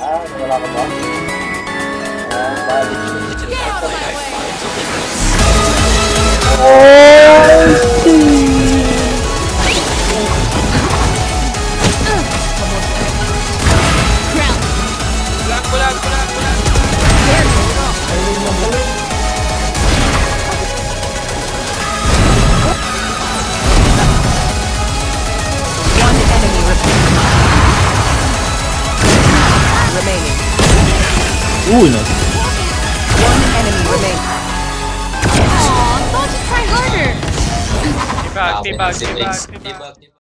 Ah, wala ka ba? Ah, balik. Bulag, Uy, no. One enemy remaining. Aw, don't you try harder. Tibag, tibag, tibag, Tibag, tibag. tibag.